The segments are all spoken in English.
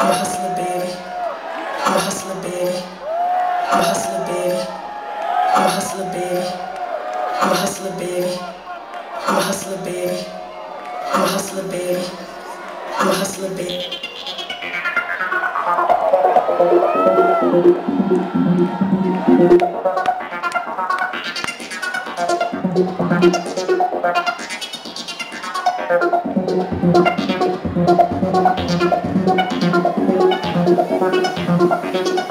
I'm a hustler, baby. I'm a hustler, baby. I'm a hustler, baby. I'm a hustler, baby. I'm a hustler, baby. I'm a hustler, baby. I'm a hustler, baby. I'm a hustler, baby.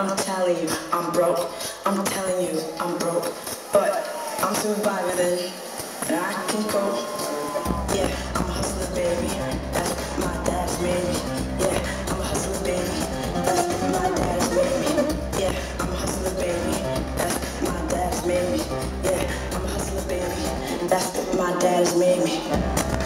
I'm telling you, I'm broke. I'm telling you, I'm broke. But I'm surviving What Yeah, I'ma hustle the baby, that's dad's that's my daddy's made me.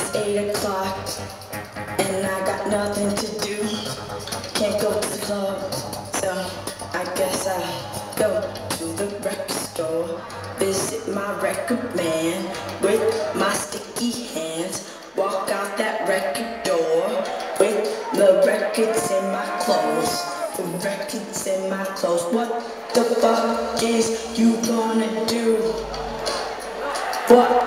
It's eight o'clock and I got nothing to do. Can't go to the club, so I guess I go to the record store. Visit my record man with my sticky hands. Walk out that record door with the records in my clothes. The records in my clothes. What the fuck is you gonna do? What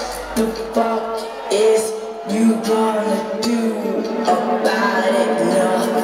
gonna do about it? Nothing.